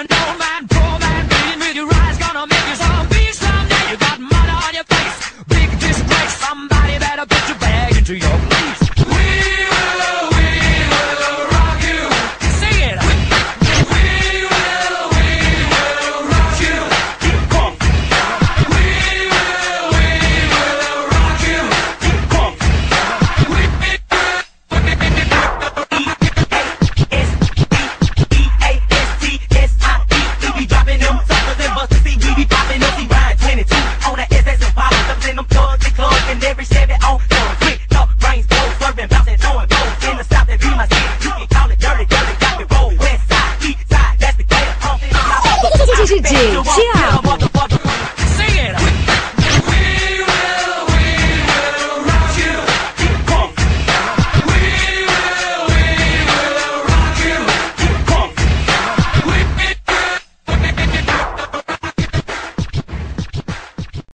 a no man, poor man, bleeding with your eyes, gonna make you zombie someday. You got mud on your face, big disgrace. Somebody better put your bag into your. taking every seven on. Quick talk, brains blow, swerving, bouncing, throwing. In the south, that be my city. You can call it dirty, dirty, got me roll. West side, east side, that's the game.